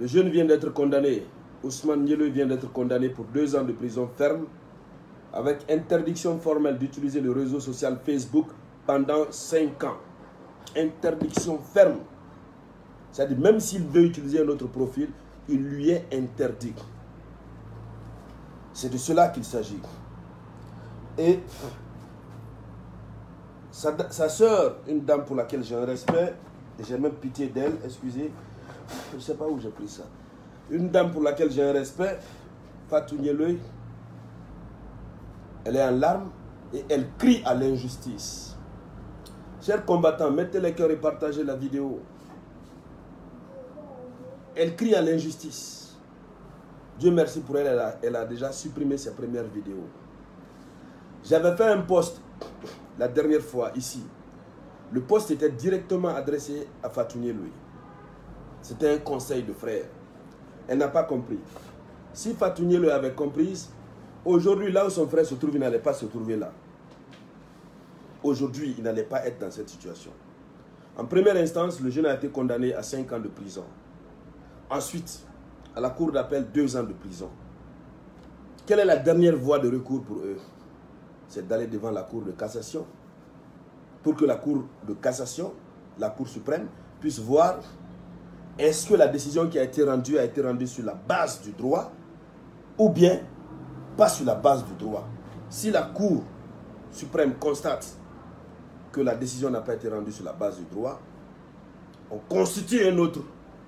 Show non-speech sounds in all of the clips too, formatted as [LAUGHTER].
Le jeune vient d'être condamné. Ousmane Niele vient d'être condamné pour deux ans de prison ferme avec interdiction formelle d'utiliser le réseau social Facebook pendant cinq ans. Interdiction ferme. C'est-à-dire, même s'il veut utiliser un autre profil, il lui est interdit. C'est de cela qu'il s'agit. Et sa, sa soeur, une dame pour laquelle j'ai un respect, et j'ai même pitié d'elle, excusez, je ne sais pas où j'ai pris ça. Une dame pour laquelle j'ai un respect, Fatou Nieloi, elle est en larmes et elle crie à l'injustice. Chers combattants, mettez les cœurs et partagez la vidéo. Elle crie à l'injustice. Dieu merci pour elle, elle a, déjà supprimé ses premières vidéos. J'avais fait un post la dernière fois ici. Le post était directement adressé à Fatounier Louis. C'était un conseil de frère. Elle n'a pas compris. Si Fatounier Louis avait compris, aujourd'hui, là où son frère se trouve, il n'allait pas se trouver là. Aujourd'hui, il n'allait pas être dans cette situation. En première instance, le jeune a été condamné à 5 ans de prison. Ensuite, à la cour d'appel, 2 ans de prison. Quelle est la dernière voie de recours pour eux? C'est d'aller devant la cour de cassation pour que la cour de cassation, la cour suprême, puisse voir est-ce que la décision qui a été rendue a été rendue sur la base du droit ou bien pas sur la base du droit? Si la cour suprême constate que la décision n'a pas été rendue sur la base du droit, on constitue un autre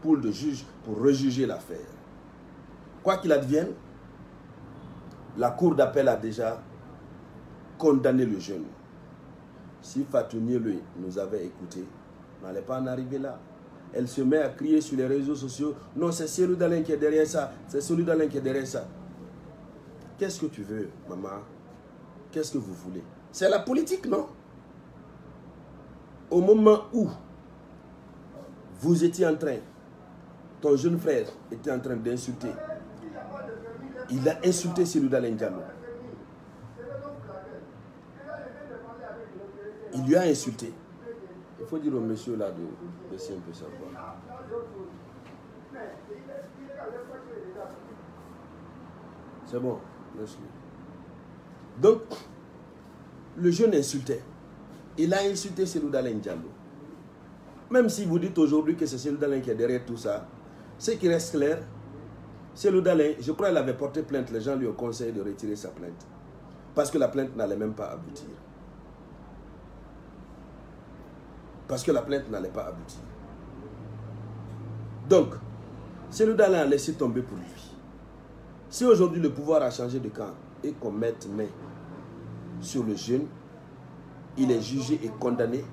pool de juges pour rejuger l'affaire. Quoi qu'il advienne, la cour d'appel a déjà condamné le jeune. Si Fatounier lui nous avait écouté, on n'allait pas en arriver là. Elle se met à crier sur les réseaux sociaux. Non, c'est celui d'Alain qui est derrière ça. C'est celui d'Alain qui est derrière ça. Qu'est-ce que tu veux, maman? Qu'est-ce que vous voulez? C'est la politique, non? Au moment où vous étiez en train, ton jeune frère était en train d'insulter, il a insulté celui d'Alain Diallo. Il lui a insulté. Il faut dire au monsieur là de baisser un peu sa. C'est bon, laisse-le. Donc, le jeune insultait. Il a insulté Célou Dalin Diallo. Même si vous dites aujourd'hui que c'est Célou Dalin qui est derrière tout ça, ce qui reste clair, Célou Dalin, je crois qu'il avait porté plainte, les gens lui ont conseillé de retirer sa plainte. Parce que la plainte n'allait même pas aboutir. Parce que la plainte n'allait pas aboutir. Donc, Dalin a laissé tomber pour lui. Si aujourd'hui le pouvoir a changé de camp et qu'on mette main sur le jeune, il est jugé et condamné,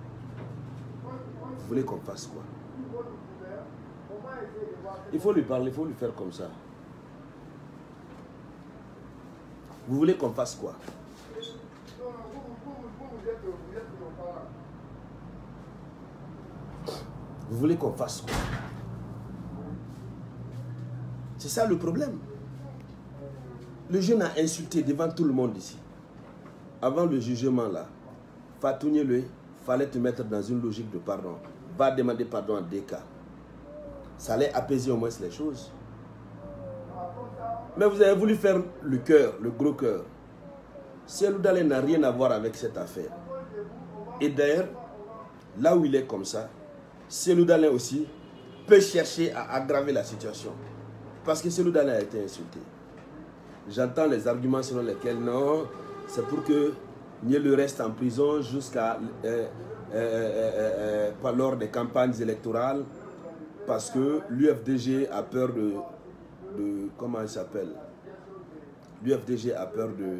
vous voulez qu'on fasse quoi? Il faut lui parler, il faut lui faire comme ça. Vous voulez qu'on fasse quoi? Vous voulez qu'on fasse quoi? C'est ça le problème. Le jeune a insulté devant tout le monde ici. Avant le jugement là, Fatounier lui, fallait te mettre dans une logique de pardon. Va demander pardon deux cas. Ça allait apaiser au moins les choses. Mais vous avez voulu faire le cœur, le gros cœur. Ciel n'a rien à voir avec cette affaire. Et d'ailleurs, là où il est comme ça, Célou Dalin aussi peut chercher à aggraver la situation. Parce que Célou Dalin a été insulté. J'entends les arguments selon lesquels non, c'est pour que Niel reste en prison jusqu'à euh, euh, euh, lors des campagnes électorales parce que l'UFDG a peur de, comment il s'appelle? l'UFDG a peur de,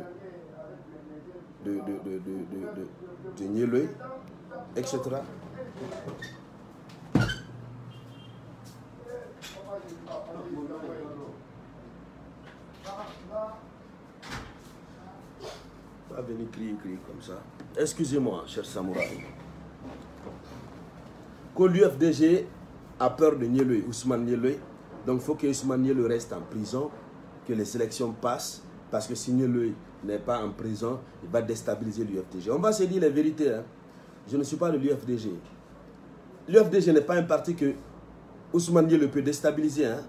de, de etc. Pas venir crier, crier comme ça. Excusez-moi, cher samouraï. Que l'UFDG a peur de Nielue, Ousmane Nielue, donc il faut que Ousmane Nielue reste en prison, que les sélections passent, parce que si Nielue n'est pas en prison, il va déstabiliser l'UFDG. On va se dire la vérité. Hein. Je ne suis pas de l'UFDG. L'UFDG n'est pas un parti que Ousmane Nielue peut déstabiliser. Hein.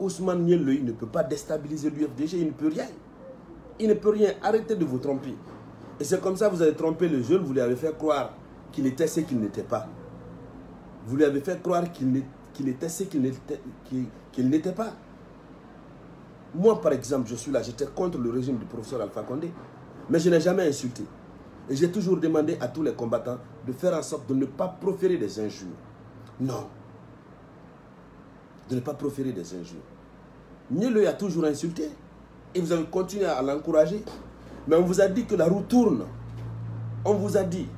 Ousmane Niel, ne peut pas déstabiliser l'UFDG, il ne peut rien. Il ne peut rien. Arrêtez de vous tromper. Et c'est comme ça que vous avez trompé le jeune, vous lui avez fait croire qu'il était ce qu'il n'était pas. Vous lui avez fait croire qu'il était ce qu'il n'était pas. Moi, par exemple, je suis là, j'étais contre le régime du professeur Alpha Condé, mais je n'ai jamais insulté. Et j'ai toujours demandé à tous les combattants de faire en sorte de ne pas proférer des injures. Non. De ne pas proférer des injures. Niel a toujours insulté. Et vous avez continué à l'encourager. Mais on vous a dit que la roue tourne. On vous a dit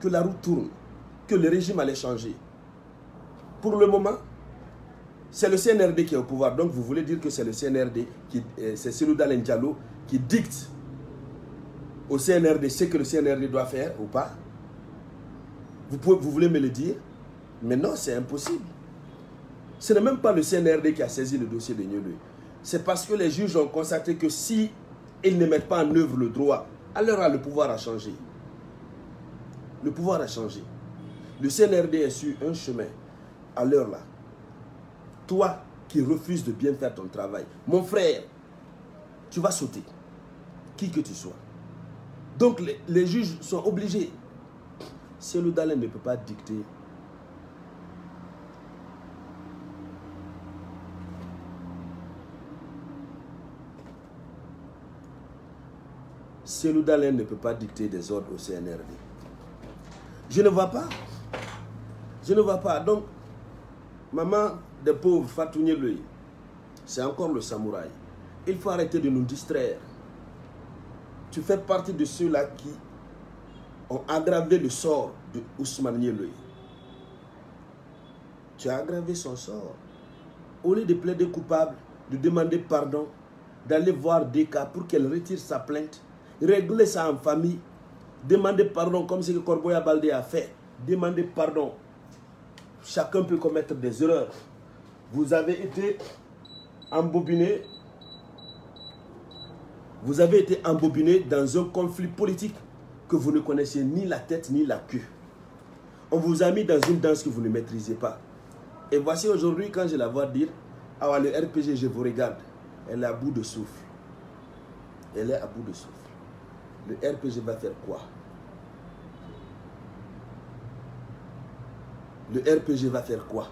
que la roue tourne. Que le régime allait changer. Pour le moment, c'est le CNRD qui est au pouvoir. Donc vous voulez dire que c'est le CNRD, euh, c'est Selouda Diallo qui dicte au CNRD ce que le CNRD doit faire ou pas? Vous voulez me le dire? Mais non, c'est impossible. Ce n'est même pas le CNRD qui a saisi le dossier de Niolue. C'est parce que les juges ont constaté que si ils ne mettent pas en œuvre le droit, alors le pouvoir a changé. Le pouvoir a changé. Le CNRD est sur un chemin à l'heure là. Toi qui refuses de bien faire ton travail, mon frère, tu vas sauter. Qui que tu sois. Donc les, juges sont obligés. le Dalin ne peut pas dicter Célou Dalin ne peut pas dicter des ordres au CNRD. Je ne vois pas. Je ne vois pas. Donc, maman des pauvres, Fatougne lui, c'est encore le samouraï. Il faut arrêter de nous distraire. Tu fais partie de ceux-là qui ont aggravé le sort de Ousmane. Tu as aggravé son sort. Au lieu de plaider coupable, de demander pardon, d'aller voir Deka pour qu'elle retire sa plainte, régler ça en famille, demander pardon comme ce que Corboya Baldé a fait. Demander pardon. Chacun peut commettre des erreurs. Vous avez été embobiné. Vous avez été embobiné dans un conflit politique que vous ne connaissiez ni la tête ni la queue. On vous a mis dans une danse que vous ne maîtrisez pas. Et voici aujourd'hui, quand je la vois dire, ah le RPG, je vous regarde. Elle est à bout de souffle. Elle est à bout de souffle le RPG va faire quoi? Le RPG va faire quoi?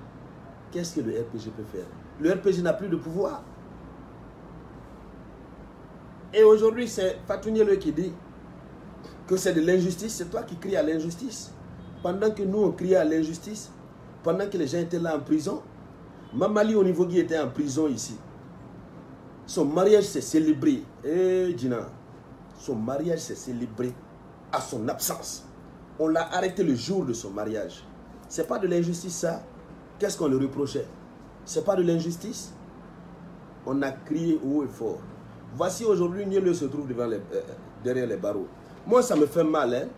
Qu'est-ce que le RPG peut faire? Le RPG n'a plus de pouvoir. Et aujourd'hui, c'est Fatounielou qui dit que c'est de l'injustice. C'est toi qui cries à l'injustice. Pendant que nous, on criait à l'injustice, pendant que les gens étaient là en prison, Mamali Onivogui était en prison ici. Son mariage s'est célébré. Eh, Gina, son mariage s'est célébré à son absence. On l'a arrêté le jour de son mariage. C'est pas de l'injustice ça. Qu'est-ce qu'on le reprochait? C'est pas de l'injustice? On a crié haut et fort. Voici aujourd'hui, Niel se trouve devant les, euh, derrière les barreaux. Moi, ça me fait mal, hein?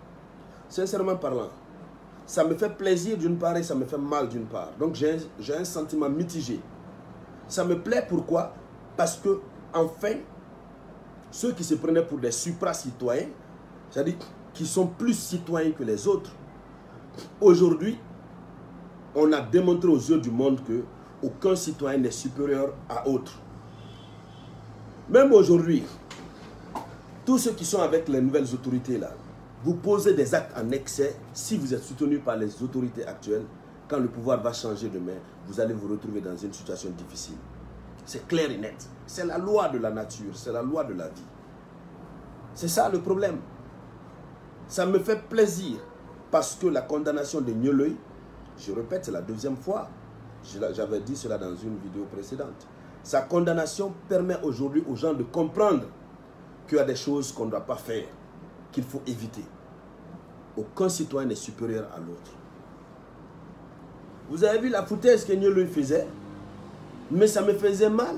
sincèrement parlant. Ça me fait plaisir d'une part et ça me fait mal d'une part. Donc j'ai un sentiment mitigé. Ça me plaît pourquoi? Parce que, enfin, ceux qui se prenaient pour des supra-citoyens, c'est-à-dire qui sont plus citoyens que les autres, aujourd'hui, on a démontré aux yeux du monde que aucun citoyen n'est supérieur à autre. Même aujourd'hui, tous ceux qui sont avec les nouvelles autorités là, vous posez des actes en excès si vous êtes soutenu par les autorités actuelles. Quand le pouvoir va changer demain, vous allez vous retrouver dans une situation difficile. C'est clair et net. C'est la loi de la nature, c'est la loi de la vie. C'est ça le problème. Ça me fait plaisir parce que la condamnation de Nyoloy, je répète, c'est la deuxième fois. J'avais dit cela dans une vidéo précédente. Sa condamnation permet aujourd'hui aux gens de comprendre qu'il y a des choses qu'on ne doit pas faire, qu'il faut éviter. Aucun citoyen n'est supérieur à l'autre. Vous avez vu la foutaise que Nyoloy faisait? Mais ça me faisait mal.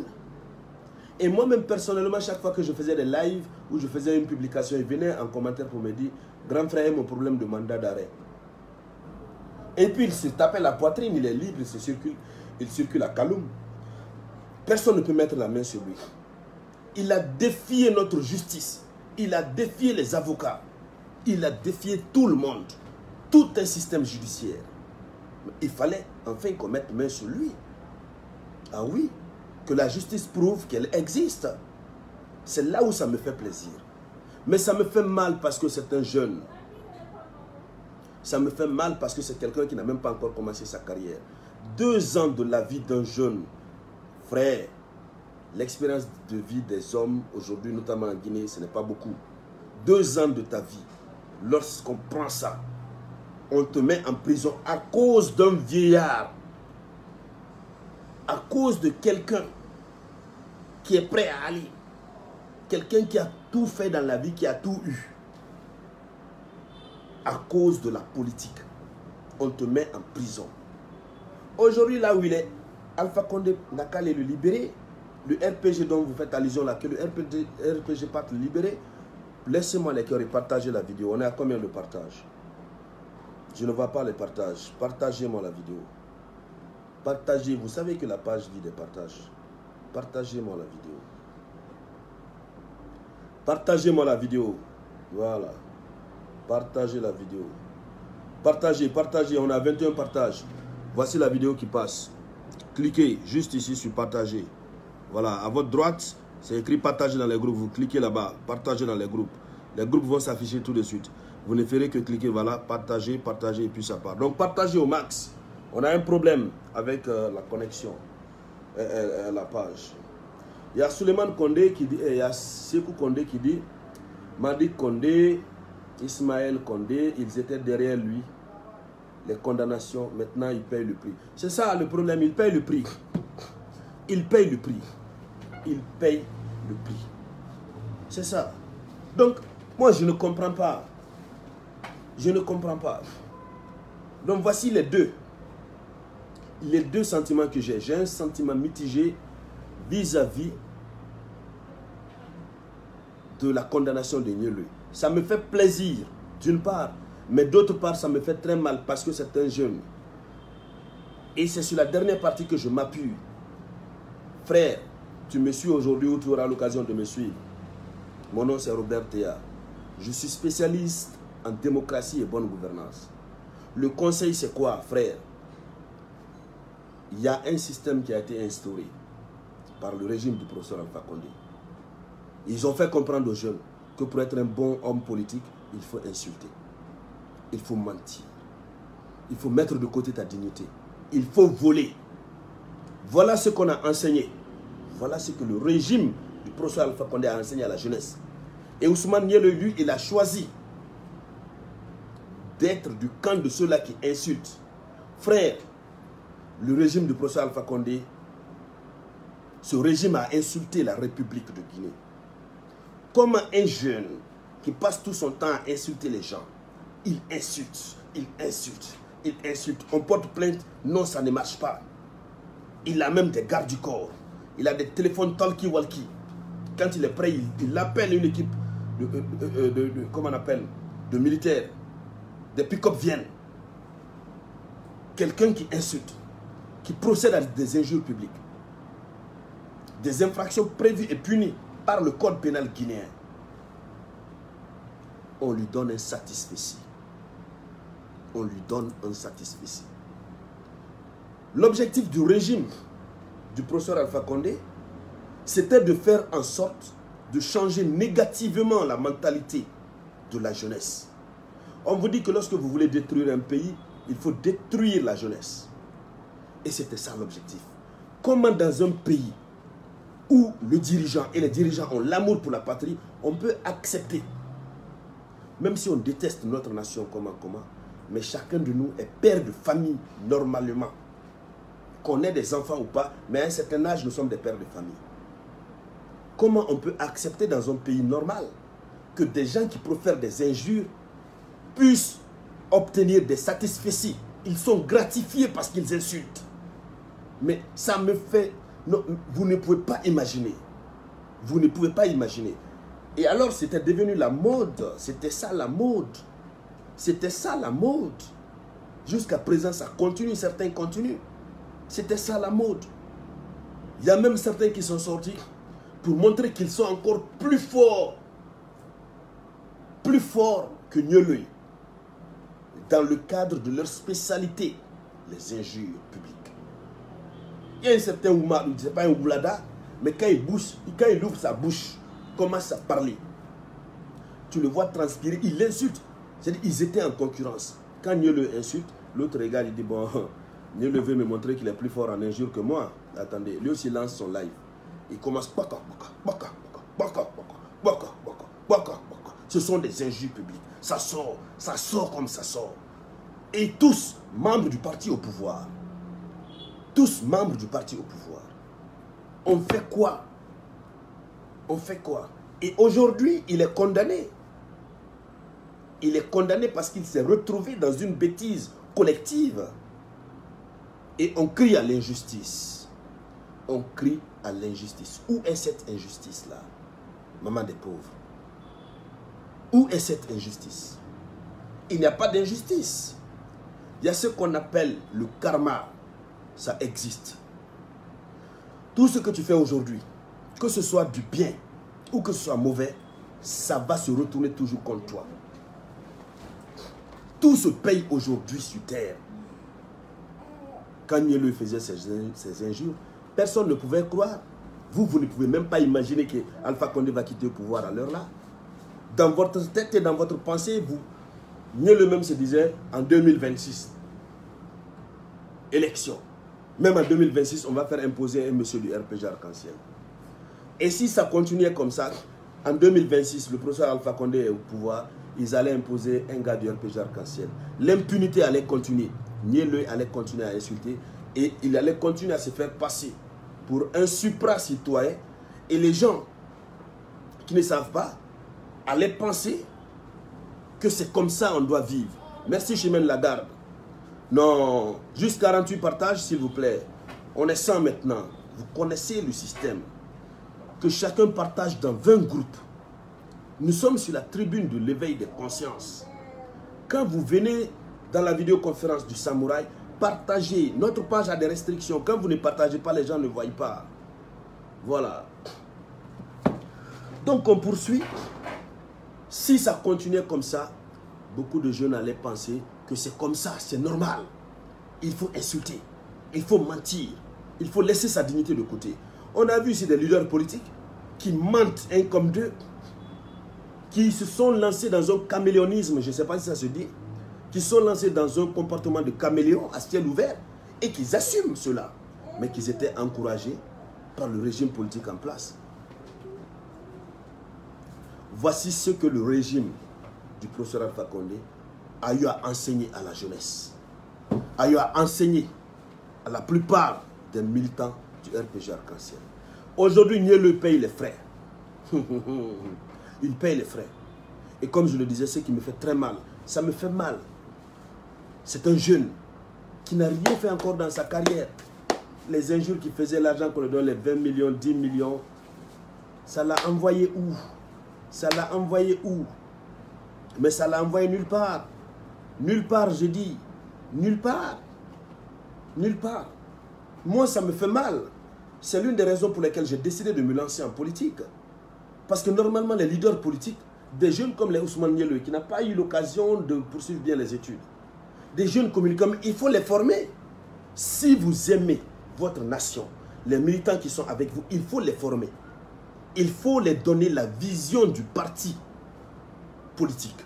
Et moi-même, personnellement, chaque fois que je faisais des lives ou je faisais une publication, il venait en commentaire pour me dire Grand frère, mon problème de mandat d'arrêt. Et puis il se tapait la poitrine, il est libre, il, circule, il circule à Kaloum. Personne ne peut mettre la main sur lui. Il a défié notre justice. Il a défié les avocats. Il a défié tout le monde. Tout un système judiciaire. Il fallait enfin qu'on mette main sur lui. Ah oui, que la justice prouve qu'elle existe. C'est là où ça me fait plaisir. Mais ça me fait mal parce que c'est un jeune. Ça me fait mal parce que c'est quelqu'un qui n'a même pas encore commencé sa carrière. Deux ans de la vie d'un jeune frère, l'expérience de vie des hommes aujourd'hui, notamment en Guinée, ce n'est pas beaucoup. Deux ans de ta vie, lorsqu'on prend ça, on te met en prison à cause d'un vieillard, à cause de quelqu'un qui est prêt à aller, quelqu'un qui a tout fait dans la vie, qui a tout eu, à cause de la politique, on te met en prison. Aujourd'hui, là où il est, Alpha Condé n'a qu'à le libérer. Le RPG dont vous faites allusion là, que le RPG, RPG parte le libérer. Laissez-moi les cœurs et partagez la vidéo. On est à combien de partages? Je ne vois pas les partages. Partagez-moi la vidéo. Partagez. Vous savez que la page dit des partages. Partagez-moi la vidéo. Partagez-moi la vidéo. Voilà. Partagez la vidéo. Partagez, partagez. On a 21 partages. Voici la vidéo qui passe. Cliquez juste ici sur partager. Voilà, à votre droite, c'est écrit partager dans les groupes. Vous cliquez là-bas, partagez dans les groupes. Les groupes vont s'afficher tout de suite. Vous ne ferez que cliquer, voilà, partager, partager et puis ça part. Donc partagez au max. On a un problème avec euh, la connexion, euh, euh, la page. Il y a Suleiman Kondé qui dit, il y a Sekou Kondé qui dit, Madi Kondé, Ismaël Kondé, ils étaient derrière lui. Les condamnations, maintenant, ils payent le prix. C'est ça le problème, ils payent le prix. Ils payent le prix. Ils payent le prix. C'est ça. Donc, moi, je ne comprends pas. Je ne comprends pas. Donc, voici les deux. Les deux sentiments que j'ai. J'ai un sentiment mitigé vis-à-vis de la condamnation de Nielou. Ça me fait plaisir, d'une part, mais d'autre part, ça me fait très mal parce que c'est un jeune. Et c'est sur la dernière partie que je m'appuie. Frère, tu me suis aujourd'hui ou tu auras l'occasion de me suivre. Mon nom c'est Robert Théa. Je suis spécialiste en démocratie et bonne gouvernance. Le conseil c'est quoi, frère? Il y a un système qui a été instauré par le régime du professeur Alpha Condé. Ils ont fait comprendre aux jeunes que pour être un bon homme politique, il faut insulter. Il faut mentir. Il faut mettre de côté ta dignité. Il faut voler. Voilà ce qu'on a enseigné. Voilà ce que le régime du professeur Alpha Condé a enseigné à la jeunesse. Et Ousmane Niele, lui, il a choisi d'être du camp de ceux-là qui insultent. Frère, le régime du professeur Alpha Condé, ce régime a insulté la République de Guinée. Comme un jeune qui passe tout son temps à insulter les gens, il insulte, il insulte, il insulte. On porte plainte, non, ça ne marche pas. Il a même des gardes du corps. Il a des téléphones talkie-walkie. Quand il est prêt, il, appelle une équipe de, de, de, comment de militaires. Des pick-up viennent. Quelqu'un qui insulte, qui procède à des injures publiques. Des infractions prévues et punies par le code pénal guinéen. On lui donne un satisfait on lui donne un satisfait. L'objectif du régime du professeur Alpha Condé, c'était de faire en sorte de changer négativement la mentalité de la jeunesse. On vous dit que lorsque vous voulez détruire un pays, il faut détruire la jeunesse. Et c'était ça l'objectif. Comment dans un pays où le dirigeant et les dirigeants ont l'amour pour la patrie, on peut accepter, même si on déteste notre nation, comment, comment, mais chacun de nous est père de famille normalement. Qu'on ait des enfants ou pas, mais à un certain âge, nous sommes des pères de famille. Comment on peut accepter dans un pays normal que des gens qui profèrent des injures puissent obtenir des satisfecits Ils sont gratifiés parce qu'ils insultent? Mais ça me fait... Vous ne pouvez pas imaginer. Vous ne pouvez pas imaginer. Et alors, c'était devenu la mode. C'était ça la mode. C'était ça la mode. Jusqu'à présent, ça continue, certains continuent. C'était ça la mode. Il y a même certains qui sont sortis pour montrer qu'ils sont encore plus forts. Plus forts que Nyolui. Dans le cadre de leur spécialité, les injures publiques. Il y a un certain Oumar, ce n'est pas un Oulada, mais quand il, bouge, quand il ouvre sa bouche, commence à parler. Tu le vois transpirer, il l'insulte. C'est-à-dire ils étaient en concurrence. Quand Dieu le insulte, l'autre regarde, il dit, bon, [LAUGHS] Dieu veut me montrer qu'il est plus fort en injure que moi. Attendez, lui aussi lance son live. Il commence, baka, baka, baka, baka, baka, Ce sont des injures publiques. Ça sort, ça sort comme ça sort. Et tous membres du parti au pouvoir, tous membres du parti au pouvoir, on fait quoi? On fait quoi? Et aujourd'hui, il est condamné. Il est condamné parce qu'il s'est retrouvé dans une bêtise collective. Et on crie à l'injustice. On crie à l'injustice. Où est cette injustice-là Maman des pauvres? Où est cette injustice? Il n'y a pas d'injustice. Il y a ce qu'on appelle le karma. Ça existe. Tout ce que tu fais aujourd'hui, que ce soit du bien ou que ce soit mauvais, ça va se retourner toujours contre toi. Tout se paye aujourd'hui sur terre. Quand lui faisait ses, injures, personne ne pouvait croire. Vous, vous ne pouvez même pas imaginer que Alpha Condé va quitter le pouvoir à l'heure là. Dans votre tête et dans votre pensée, vous, mieux le même se disait en 2026. Élection. Même en 2026, on va faire imposer un monsieur du RPG arc-en-ciel. Et si ça continuait comme ça, en 2026, le professeur Alpha Condé est au pouvoir, ils allaient imposer un gars du RPG arc-en-ciel. L'impunité allait continuer. Nieleux allait continuer à insulter et il allait continuer à se faire passer pour un supra-citoyen. Et les gens qui ne savent pas allaient penser que c'est comme ça on doit vivre. Merci Chimène Lagarde. Non, juste 48 partages s'il vous plaît. On est 100 maintenant. Vous connaissez le système. Que chacun partage dans 20 groupes. Nous sommes sur la tribune de l'éveil des consciences. Quand vous venez dans la vidéoconférence du samouraï, partagez. Notre page a des restrictions. Quand vous ne partagez pas, les gens ne voient pas. Voilà. Donc on poursuit. Si ça continuait comme ça, beaucoup de jeunes allaient penser que c'est comme ça, c'est normal. Il faut insulter, il faut mentir, il faut laisser sa dignité de côté. On a vu ici des leaders politiques qui mentent un comme deux, qui se sont lancés dans un caméléonisme, je ne sais pas si ça se dit, qui sont lancés dans un comportement de caméléon à ciel ouvert et qu'ils assument cela, mais qu'ils étaient encouragés par le régime politique en place. Voici ce que le régime du professeur Alpha Condé a eu à enseigner à la jeunesse, a eu à enseigner à la plupart des militants du RPG Arc-en-Ciel. Aujourd'hui, le paye les frais. [LAUGHS] il paye les frais. Et comme je le disais, ce qui me fait très mal, ça me fait mal. C'est un jeune qui n'a rien fait encore dans sa carrière. Les injures qui faisaient l'argent qu'on lui donne, les 20 millions, 10 millions, ça l'a envoyé où? Ça l'a envoyé où? Mais ça l'a envoyé nulle part. Nulle part, je dis. Nulle part. Nulle part. Moi, ça me fait mal. C'est l'une des raisons pour lesquelles j'ai décidé de me lancer en politique. Parce que normalement, les leaders politiques, des jeunes comme les Ousmane Nielou, qui n'ont pas eu l'occasion de poursuivre bien les études, des jeunes communicants, il faut les former. Si vous aimez votre nation, les militants qui sont avec vous, il faut les former. Il faut les donner la vision du parti politique.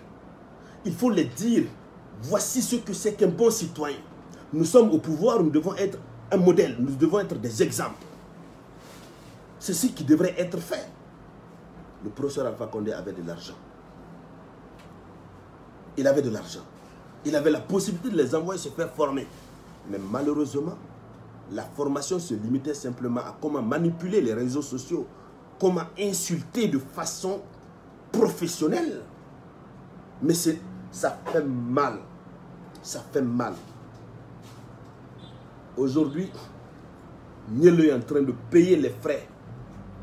Il faut les dire, voici ce que c'est qu'un bon citoyen. Nous sommes au pouvoir, nous devons être un modèle, nous devons être des exemples. C'est ce qui devrait être fait le professeur Alpha Condé avait de l'argent. Il avait de l'argent. Il avait la possibilité de les envoyer se faire former. Mais malheureusement, la formation se limitait simplement à comment manipuler les réseaux sociaux, comment insulter de façon professionnelle. Mais ça fait mal. Ça fait mal. Aujourd'hui, Niel est en train de payer les frais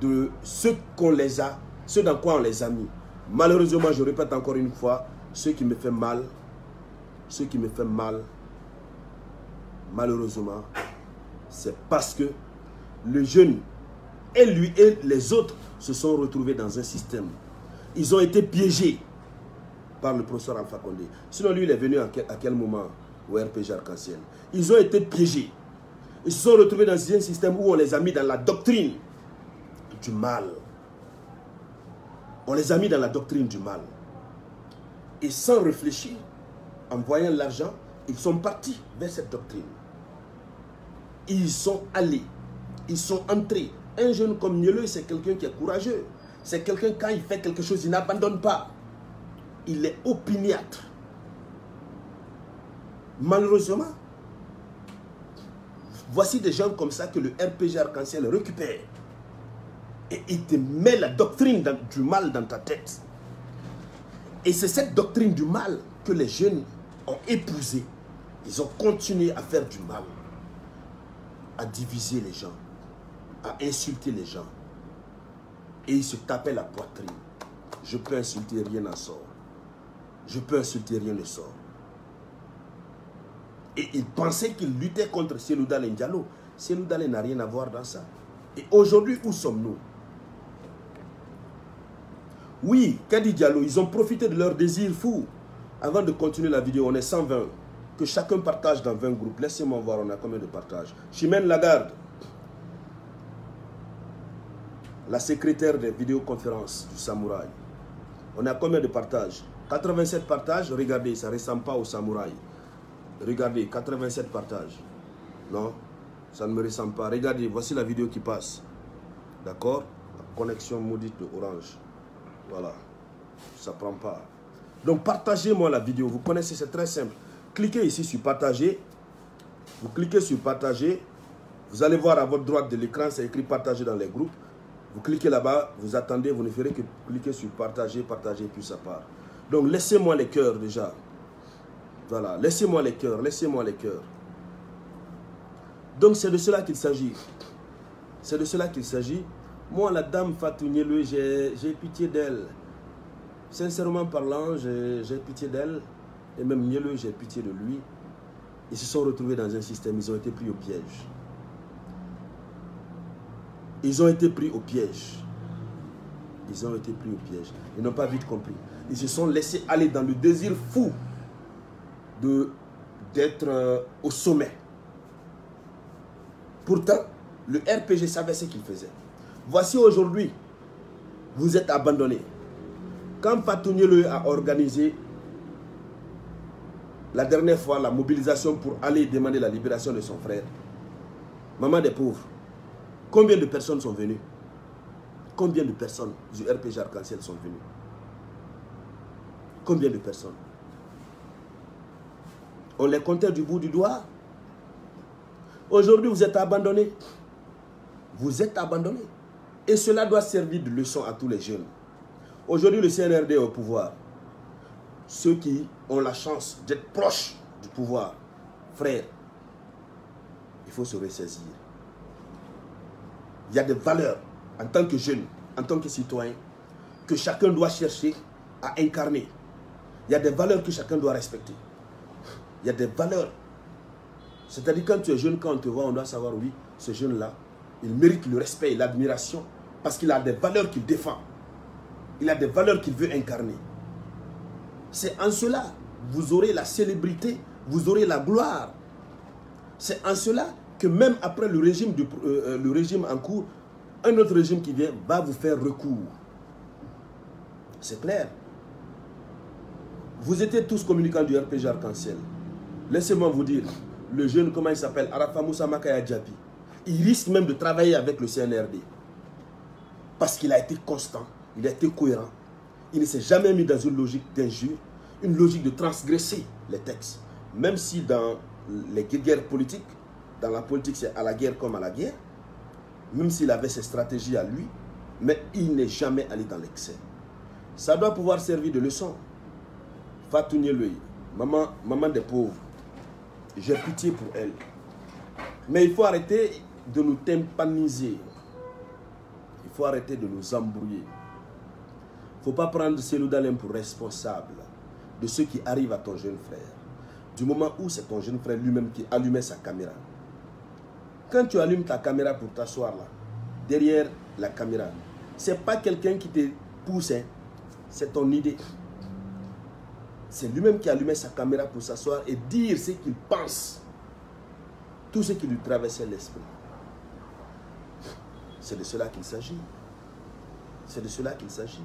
de ce qu'on les a ce dans quoi on les a mis. Malheureusement, je répète encore une fois, ce qui me fait mal, ce qui me fait mal, malheureusement, c'est parce que le jeune et lui et les autres se sont retrouvés dans un système. Ils ont été piégés par le professeur Alpha Condé. Sinon, lui, il est venu à quel, moment au RPG Arc-en-Ciel? Ils ont été piégés. Ils se sont retrouvés dans un système où on les a mis dans la doctrine du mal. On les a mis dans la doctrine du mal. Et sans réfléchir, en voyant l'argent, ils sont partis vers cette doctrine. Ils sont allés, ils sont entrés. Un jeune comme Nieleux, c'est quelqu'un qui est courageux. C'est quelqu'un, quand il fait quelque chose, il n'abandonne pas. Il est opiniâtre. Malheureusement, voici des gens comme ça que le RPG arc-en-ciel récupère. Et il te met la doctrine du mal dans ta tête. Et c'est cette doctrine du mal que les jeunes ont épousée. Ils ont continué à faire du mal, à diviser les gens, à insulter les gens. Et ils se tapaient la poitrine. Je peux insulter, rien n'en sort. Je peux insulter, rien ne sort. Et ils pensaient qu'ils luttaient contre Seloudal et Ndialo. Seloudal n'a rien à voir dans ça. Et aujourd'hui, où sommes-nous? Oui, Kadi Diallo, ils ont profité de leur désir fou. Avant de continuer la vidéo, on est 120. Que chacun partage dans 20 groupes. Laissez-moi voir, on a combien de partages. Chimène Lagarde, la secrétaire des vidéoconférences du Samouraï. On a combien de partages? 87 partages, regardez, ça ne ressemble pas au Samouraï. Regardez, 87 partages. Non, ça ne me ressemble pas. Regardez, voici la vidéo qui passe. D'accord? La connexion maudite de Orange. Voilà. Ça prend pas. Donc partagez-moi la vidéo. Vous connaissez, c'est très simple. Cliquez ici sur partager. Vous cliquez sur partager. Vous allez voir à votre droite de l'écran, c'est écrit partager dans les groupes. Vous cliquez là-bas, vous attendez, vous ne ferez que cliquer sur partager, partager, puis ça part. Donc laissez-moi les cœurs déjà. Voilà, laissez-moi les cœurs, laissez-moi les cœurs. Donc c'est de cela qu'il s'agit. C'est de cela qu'il s'agit. Moi, la dame Fatou j'ai pitié d'elle. Sincèrement parlant, j'ai pitié d'elle. Et même Nieleu, j'ai pitié de lui. Ils se sont retrouvés dans un système, ils ont été pris au piège. Ils ont été pris au piège. Ils ont été pris au piège. Ils n'ont pas vite compris. Ils se sont laissés aller dans le désir fou d'être euh, au sommet. Pourtant, le RPG savait ce qu'il faisait. Voici aujourd'hui, vous êtes abandonné. Quand Fatou a organisé la dernière fois la mobilisation pour aller demander la libération de son frère, maman des pauvres, combien de personnes sont venues? Combien de personnes du RPG Arc-en-Ciel sont venues? Combien de personnes On les comptait du bout du doigt. Aujourd'hui, vous êtes abandonnés. Vous êtes abandonnés. Et cela doit servir de leçon à tous les jeunes. Aujourd'hui, le CNRD est au pouvoir. Ceux qui ont la chance d'être proches du pouvoir, frères, il faut se ressaisir. Il y a des valeurs en tant que jeune, en tant que citoyen, que chacun doit chercher à incarner. Il y a des valeurs que chacun doit respecter. Il y a des valeurs. C'est-à-dire quand tu es jeune, quand on te voit, on doit savoir, oui, ce jeune-là, il mérite le respect et l'admiration parce qu'il a des valeurs qu'il défend. Il a des valeurs qu'il veut incarner. C'est en cela, vous aurez la célébrité, vous aurez la gloire. C'est en cela que même après le régime, euh, euh, le régime en cours, un autre régime qui vient va vous faire recours. C'est clair. Vous étiez tous communicants du RPG Arc-en-Ciel. Laissez-moi vous dire, le jeune, comment il s'appelle, Arafa Makaya Djapi, il risque même de travailler avec le CNRD. Parce qu'il a été constant, il a été cohérent. Il ne s'est jamais mis dans une logique d'injure, une logique de transgresser les textes. Même si dans les guerres politiques, dans la politique c'est à la guerre comme à la guerre, même s'il avait ses stratégies à lui, mais il n'est jamais allé dans l'excès. Ça doit pouvoir servir de leçon. Fatou lui, maman, maman des pauvres, j'ai pitié pour elle. Mais il faut arrêter de nous tympaniser. Il faut arrêter de nous embrouiller. Il ne faut pas prendre Célou pour responsable de ce qui arrive à ton jeune frère. Du moment où c'est ton jeune frère lui-même qui allumait sa caméra. Quand tu allumes ta caméra pour t'asseoir là, derrière la caméra, c'est pas quelqu'un qui te pousse, hein. c'est ton idée. C'est lui-même qui allumait sa caméra pour s'asseoir et dire ce qu'il pense tout ce qui lui traversait l'esprit. C'est de cela qu'il s'agit. C'est de cela qu'il s'agit.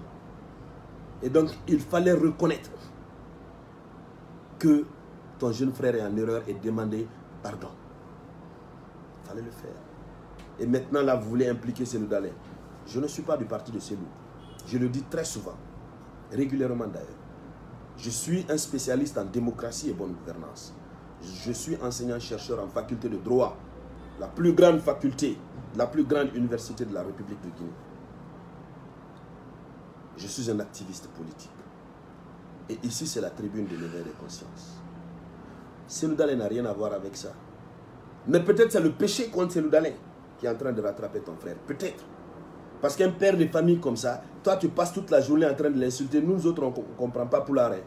Et donc, il fallait reconnaître que ton jeune frère est en erreur et demander pardon. Il fallait le faire. Et maintenant, là, vous voulez impliquer Célou Dalin. Je ne suis pas du parti de Célou. Je le dis très souvent, régulièrement d'ailleurs. Je suis un spécialiste en démocratie et bonne gouvernance. Je suis enseignant-chercheur en faculté de droit, la plus grande faculté, la plus grande université de la République de Guinée. Je suis un activiste politique. Et ici, c'est la tribune de l'éveil des consciences. Seloudalé n'a rien à voir avec ça. Mais peut-être c'est le péché contre Seloudalé qui est en train de rattraper ton frère. Peut-être. Parce qu'un père de famille comme ça, toi tu passes toute la journée en train de l'insulter. Nous autres, on ne comprend pas pour l'arrêt.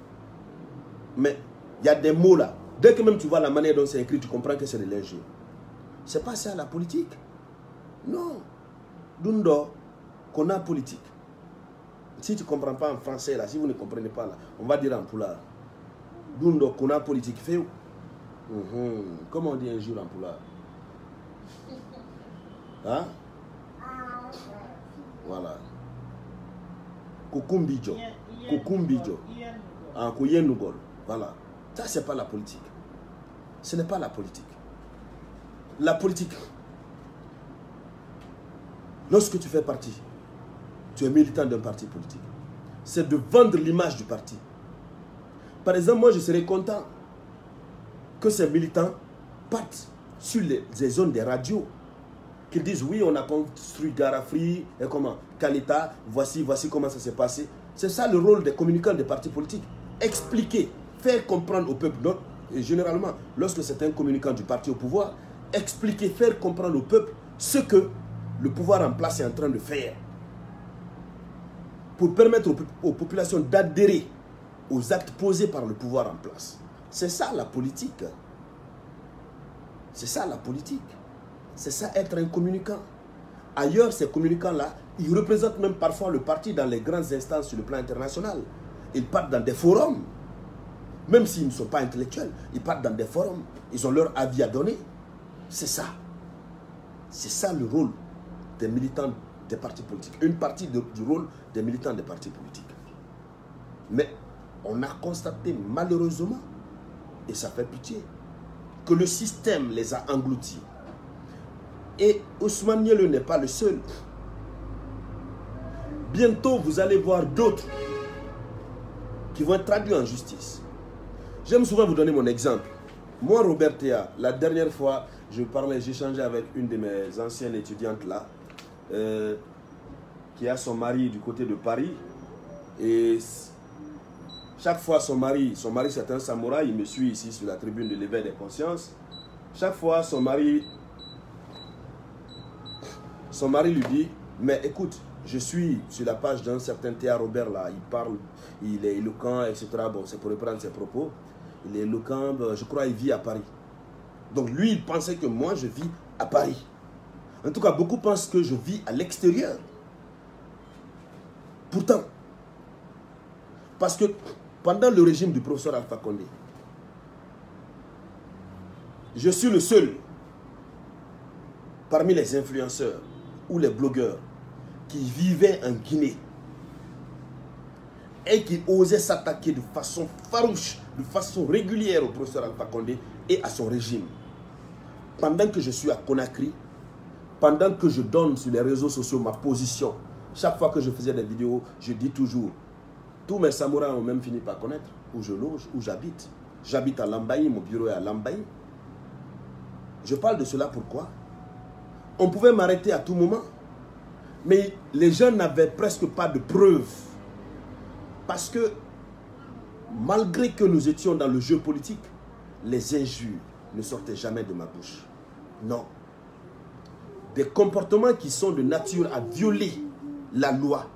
Mais il y a des mots là. Dès que même tu vois la manière dont c'est écrit, tu comprends que c'est de l'injure. C'est pas ça la politique. Non. Dundo, qu'on a politique? Si tu ne comprends pas en français, là, si vous ne comprenez pas, là, on va dire en poulard. Dundo, qu'on a politique? Fait où? Mhm. Comment on dit un jour en poulard? Hein? Voilà. Kukumbijo. Kukumbijo. Ah, Voilà. Ça, c'est pas la politique. Ce n'est pas la politique. La politique, lorsque tu fais partie tu es militant d'un parti politique. C'est de vendre l'image du parti. Par exemple, moi, je serais content que ces militants partent sur les, zones des radios, qu'ils disent oui, on a construit Garafri, et comment Kalita, voici, voici comment ça s'est passé. C'est ça le rôle des communicants des partis politiques. Expliquer, faire comprendre au peuple, généralement, lorsque c'est un communicant du parti au pouvoir, expliquer, faire comprendre au peuple ce que le pouvoir en place est en train de faire pour permettre aux, populations d'adhérer aux actes posés par le pouvoir en place. C'est ça la politique. C'est ça la politique. C'est ça être un communicant. Ailleurs, ces communicants-là, ils représentent même parfois le parti dans les grandes instances sur le plan international. Ils partent dans des forums. Même s'ils ne sont pas intellectuels, ils partent dans des forums. Ils ont leur avis à donner. C'est ça. C'est ça le rôle des militants des partis politiques, une partie du rôle des militants des partis politiques. Mais on a constaté malheureusement, et ça fait pitié, que le système les a engloutis. Et Ousmane Nielo n'est pas le seul. Bientôt, vous allez voir d'autres qui vont être traduits en justice. J'aime souvent vous donner mon exemple. Moi, Robert Théa, la dernière fois, je parlais, j'échangeais avec une de mes anciennes étudiantes là, euh, qui a son mari du côté de Paris. Et chaque fois son mari, son mari c'est un samouraï, il me suit ici sur la tribune de l'éveil des consciences. Chaque fois son mari, son mari lui dit, mais écoute, je suis sur la page d'un certain Théa Robert là, il parle, il est éloquent, etc. Bon, c'est pour reprendre ses propos. Il est éloquent, je crois il vit à Paris. Donc lui, il pensait que moi, je vis à Paris. En tout cas, beaucoup pensent que je vis à l'extérieur. Pourtant, parce que pendant le régime du professeur Alpha Condé, je suis le seul parmi les influenceurs ou les blogueurs qui vivaient en Guinée et qui osaient s'attaquer de façon farouche, de façon régulière au professeur Alpha Condé et à son régime. Pendant que je suis à Conakry, pendant que je donne sur les réseaux sociaux ma position, chaque fois que je faisais des vidéos, je dis toujours, tous mes samouraïs ont même fini par connaître où je loge, où j'habite. J'habite à Lambaye, mon bureau est à Lambaye. Je parle de cela pourquoi? On pouvait m'arrêter à tout moment, mais les gens n'avaient presque pas de preuves. Parce que malgré que nous étions dans le jeu politique, les injures ne sortaient jamais de ma bouche. Non des comportements qui sont de nature à violer la loi.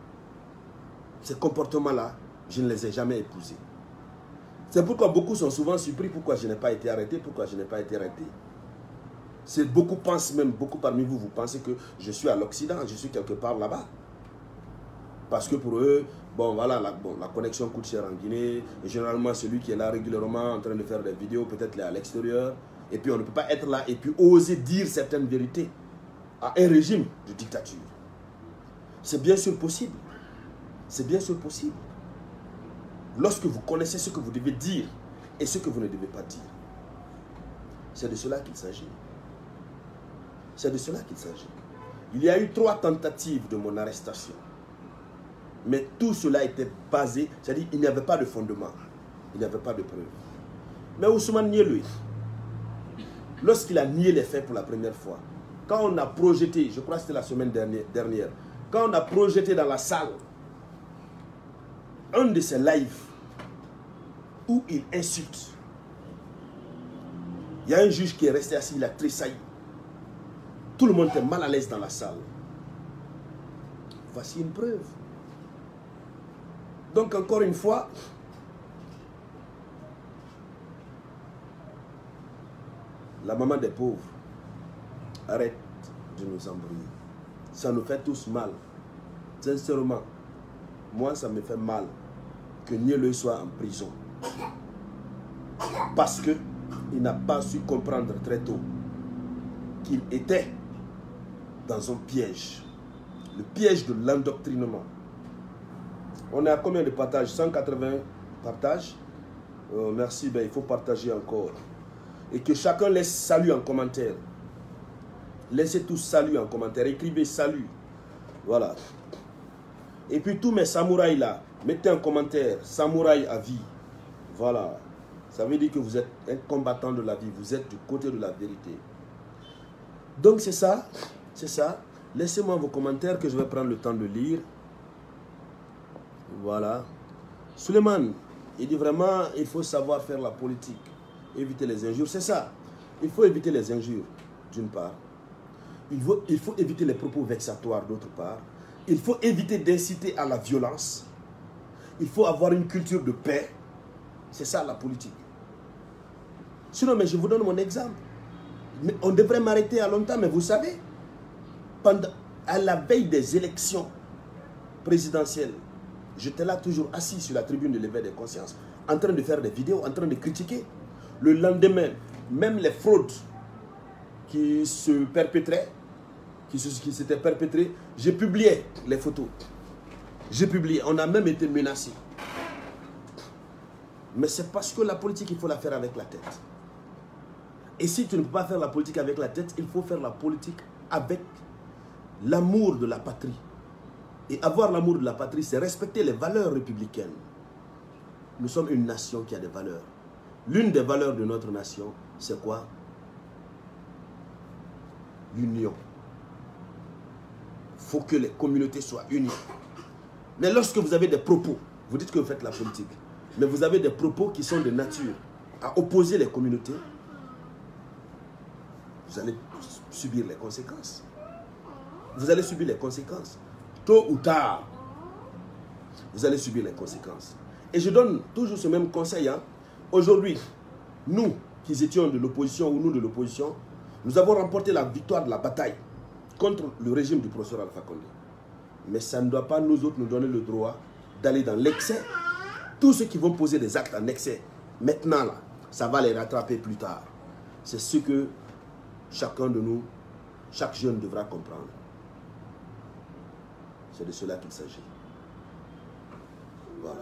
Ces comportements-là, je ne les ai jamais épousés. C'est pourquoi beaucoup sont souvent surpris pourquoi je n'ai pas été arrêté, pourquoi je n'ai pas été arrêté. Beaucoup pensent même, beaucoup parmi vous, vous pensez que je suis à l'Occident, je suis quelque part là-bas. Parce que pour eux, bon voilà, la connexion coûte cher en Guinée. Et généralement, celui qui est là régulièrement en train de faire des vidéos, peut-être est à l'extérieur. Et puis on ne peut pas être là et puis oser dire certaines vérités à un régime de dictature. C'est bien sûr possible. C'est bien sûr possible. Lorsque vous connaissez ce que vous devez dire et ce que vous ne devez pas dire. C'est de cela qu'il s'agit. C'est de cela qu'il s'agit. Il y a eu trois tentatives de mon arrestation. Mais tout cela était basé, c'est-à-dire il n'y avait pas de fondement. Il n'y avait pas de preuve. Mais Ousmane lui, lorsqu'il a nié les faits pour la première fois, quand on a projeté, je crois que c'était la semaine dernière, quand on a projeté dans la salle un de ses lives où il insulte, il y a un juge qui est resté assis, il a tressailli. Tout le monde était mal à l'aise dans la salle. Voici une preuve. Donc encore une fois, la maman des pauvres, arrête de nous embrouiller. Ça nous fait tous mal. Sincèrement, moi ça me fait mal que Nieleu soit en prison. Parce que il n'a pas su comprendre très tôt qu'il était dans un piège. Le piège de l'endoctrinement. On est à combien de partages? 180 partages? Euh, Merci, ben, il faut partager encore. Et que chacun laisse salut en commentaire. Laissez tous salut en commentaire. Écrivez salut. Voilà. Et puis tous mes samouraïs là, mettez en commentaire samouraï à vie. Voilà. Ça veut dire que vous êtes un combattant de la vie. Vous êtes du côté de la vérité. Donc c'est ça. C'est ça. Laissez-moi vos commentaires que je vais prendre le temps de lire. Voilà. Suleiman, il dit vraiment, il faut savoir faire la politique. Éviter les injures. C'est ça. Il faut éviter les injures, d'une part. Il faut, éviter les propos vexatoires, d'autre part. Il faut éviter d'inciter à la violence. Il faut avoir une culture de paix. C'est ça la politique. Sinon, mais je vous donne mon exemple. on devrait m'arrêter à longtemps, mais vous savez, à la veille des élections présidentielles, j'étais là toujours assis sur la tribune de l'éveil des consciences, en train de faire des vidéos, en train de critiquer. Le lendemain, même les fraudes qui se perpétraient, qui s'étaient perpétrées, j'ai publié les photos. J'ai publié, on a même été menacé. Mais c'est parce que la politique, il faut la faire avec la tête. Et si tu ne peux pas faire la politique avec la tête, il faut faire la politique avec l'amour de la patrie. Et avoir l'amour de la patrie, c'est respecter les valeurs républicaines. Nous sommes une nation qui a des valeurs. L'une des valeurs de notre nation, c'est quoi? L'union. Il faut que les communautés soient unies. Mais lorsque vous avez des propos, vous dites que vous faites la politique, mais vous avez des propos qui sont de nature à opposer les communautés, vous allez subir les conséquences. Vous allez subir les conséquences. Tôt ou tard, vous allez subir les conséquences. Et je donne toujours ce même conseil. Hein. Aujourd'hui, nous qui étions de l'opposition ou nous de l'opposition, nous avons remporté la victoire de la bataille contre le régime du professeur Alpha Condé. Mais ça ne doit pas nous autres nous donner le droit d'aller dans l'excès. Tous ceux qui vont poser des actes en excès, maintenant là, ça va les rattraper plus tard. C'est ce que chacun de nous, chaque jeune devra comprendre. C'est de cela qu'il s'agit. Voilà.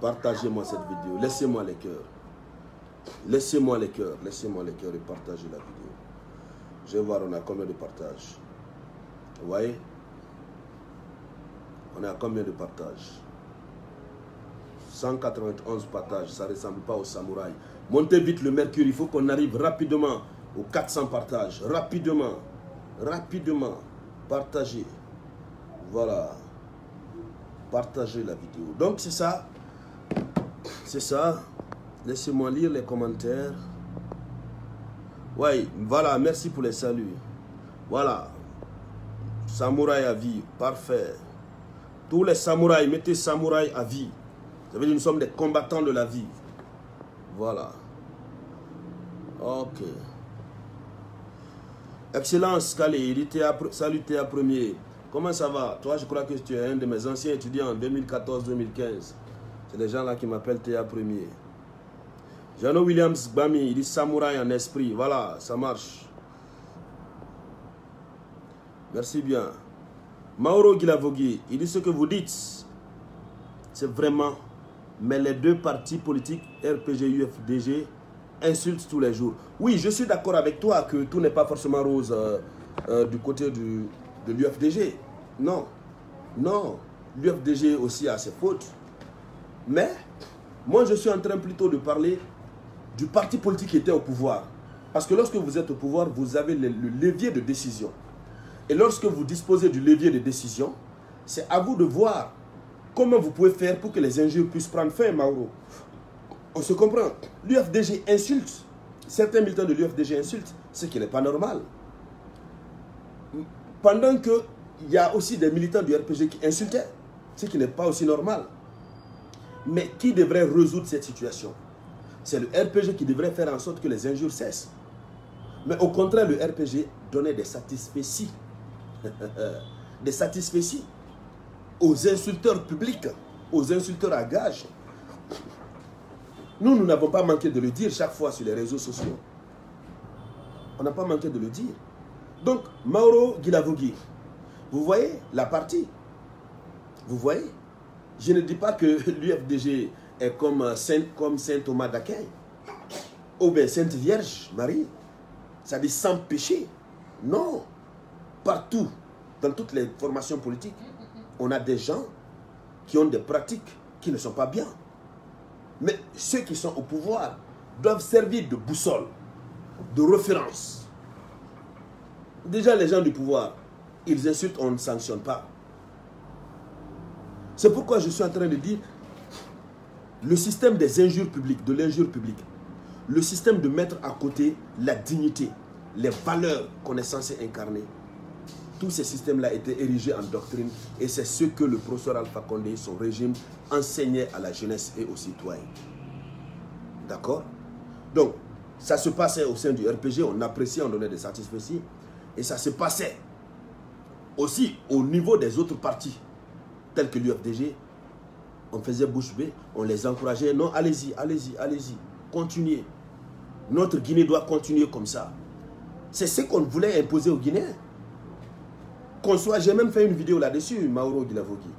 Partagez-moi cette vidéo. Laissez-moi les cœurs. Laissez-moi les cœurs. Laissez-moi les cœurs et partagez la vidéo. Je vais voir, on a combien de partages? Vous voyez? On à combien de partages? 191 partages, ça ne ressemble pas au samouraï. Montez vite le mercure, il faut qu'on arrive rapidement aux 400 partages. Rapidement, rapidement, partagez. Voilà. Partagez la vidéo. Donc c'est ça. C'est ça. Laissez-moi lire les commentaires. Oui, voilà, merci pour les saluts. Voilà. Samouraï à vie, parfait. Tous les samouraïs, mettez samouraï à vie. Ça veut dire nous sommes des combattants de la vie. Voilà. Ok. Excellence, Kali, salut Théa Premier. Comment ça va? Toi, je crois que tu es un de mes anciens étudiants en 2014-2015. C'est les gens là qui m'appellent Théa Premier. Jano Williams Bami, il dit samouraï en esprit. Voilà, ça marche. Merci bien. Mauro Gilavogui, il dit ce que vous dites, c'est vraiment. Mais les deux partis politiques, RPG, UFDG, insultent tous les jours. Oui, je suis d'accord avec toi que tout n'est pas forcément rose euh, euh, du côté du, de l'UFDG. Non, non. L'UFDG aussi a ses fautes. Mais, moi je suis en train plutôt de parler du parti politique qui était au pouvoir. Parce que lorsque vous êtes au pouvoir, vous avez le, le levier de décision. Et lorsque vous disposez du levier de décision, c'est à vous de voir comment vous pouvez faire pour que les injures puissent prendre fin, Mauro. On se comprend. L'UFDG insulte. Certains militants de l'UFDG insultent, ce qui n'est pas normal. Pendant qu'il y a aussi des militants du RPG qui insultaient, ce qui n'est pas aussi normal. Mais qui devrait résoudre cette situation? C'est le RPG qui devrait faire en sorte que les injures cessent. Mais au contraire, le RPG donnait des satisfaits [LAUGHS] des satisfaits aux insulteurs publics, aux insulteurs à gage. Nous, nous n'avons pas manqué de le dire chaque fois sur les réseaux sociaux. On n'a pas manqué de le dire. Donc, Mauro Guilavogui, vous voyez la partie? Vous voyez? Je ne dis pas que [LAUGHS] l'UFDG est comme Saint, comme Saint Thomas d'Aquin ou bien Sainte Vierge Marie. Ça dit sans péché. Non. Partout, dans toutes les formations politiques, on a des gens qui ont des pratiques qui ne sont pas bien. Mais ceux qui sont au pouvoir doivent servir de boussole, de référence. Déjà, les gens du pouvoir, ils insultent, on ne sanctionne pas. C'est pourquoi je suis en train de dire le système des injures publiques, de l'injure publique, le système de mettre à côté la dignité, les valeurs qu'on est censé incarner, tous ces systèmes-là étaient érigés en doctrine et c'est ce que le professeur Alpha Condé, son régime, enseignait à la jeunesse et aux citoyens. D'accord? Donc, ça se passait au sein du RPG, on appréciait, on donnait des satisfactions et ça se passait aussi au niveau des autres partis, tels que l'UFDG. On faisait bouche bée, on les encourageait. Non, allez-y, allez-y, allez-y, continuez. Notre Guinée doit continuer comme ça. C'est ce qu'on voulait imposer aux Guinéens qu'on soit, j'ai même fait une vidéo là-dessus, Mauro Guilavogui.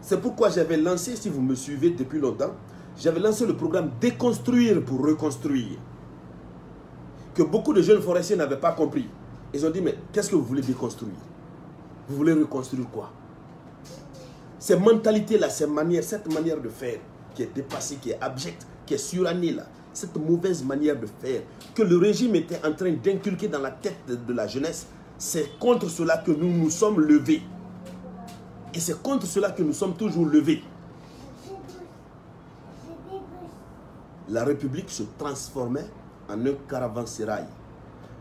C'est pourquoi j'avais lancé, si vous me suivez depuis longtemps, j'avais lancé le programme Déconstruire pour reconstruire. Que beaucoup de jeunes forestiers n'avaient pas compris. Ils ont dit, mais qu'est-ce que vous voulez déconstruire? Vous voulez reconstruire quoi? Ces mentalités-là, ces manières, cette manière de faire qui est dépassée, qui est abjecte, qui est surannée là, cette mauvaise manière de faire que le régime était en train d'inculquer dans la tête de la jeunesse, c'est contre cela que nous nous sommes levés. Et c'est contre cela que nous sommes toujours levés. La République se transformait en un caravansérail.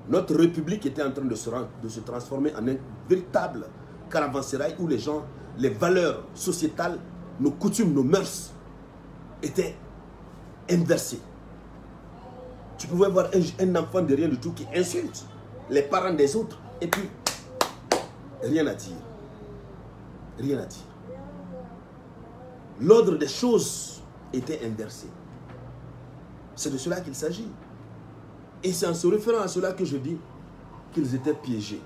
Notre République était en train de se, transformer en un véritable caravansérail où les gens, les valeurs sociétales, nos coutumes, nos mœurs étaient inversées. Tu pouvais voir un, un enfant de rien du tout qui insulte les parents des autres. Et puis, rien à dire. Rien à dire. L'ordre des choses était inversé. C'est de cela qu'il s'agit. Et c'est en se référant à cela que je dis qu'ils étaient piégés.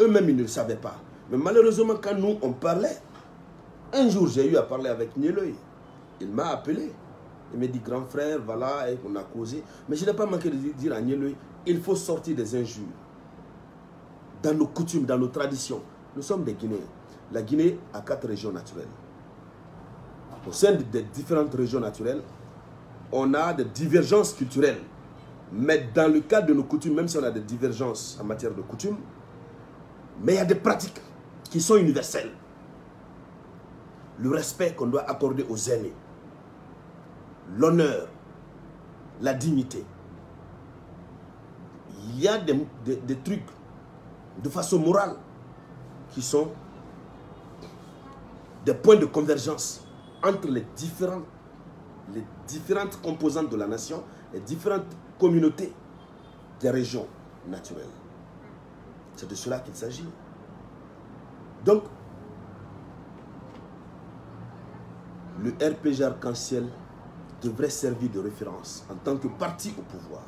Eux-mêmes, ils ne le savaient pas. Mais malheureusement, quand nous, on parlait, un jour, j'ai eu à parler avec Nieloy. Il m'a appelé. Il m'a dit, grand frère, voilà, et on a causé. Mais je n'ai pas manqué de dire à Nieloy, il faut sortir des injures dans nos coutumes, dans nos traditions. Nous sommes des Guinéens. La Guinée a quatre régions naturelles. Au sein des différentes régions naturelles, on a des divergences culturelles. Mais dans le cadre de nos coutumes, même si on a des divergences en matière de coutumes, mais il y a des pratiques qui sont universelles. Le respect qu'on doit accorder aux aînés, l'honneur, la dignité. Il y a des, des, trucs de façon morale, qui sont des points de convergence entre les différentes, les différentes composantes de la nation, les différentes communautés des régions naturelles. C'est de cela qu'il s'agit. Donc, le RPG arc-en-ciel devrait servir de référence en tant que parti au pouvoir.